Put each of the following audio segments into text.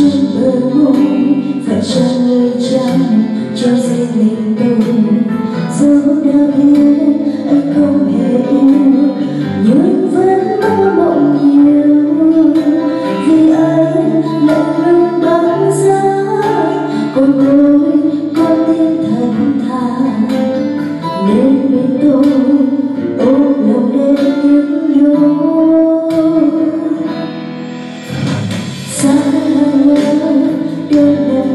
te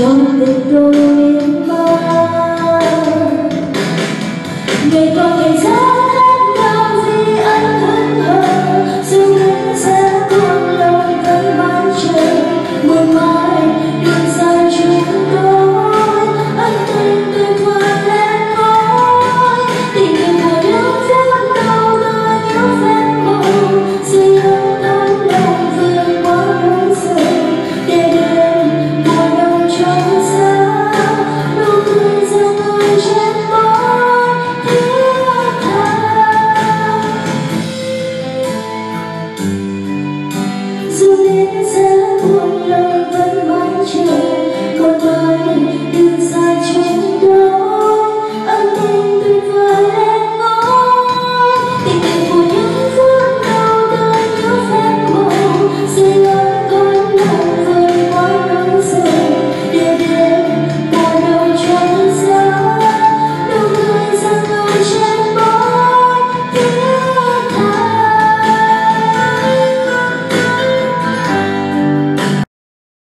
dù biết vẫn mãi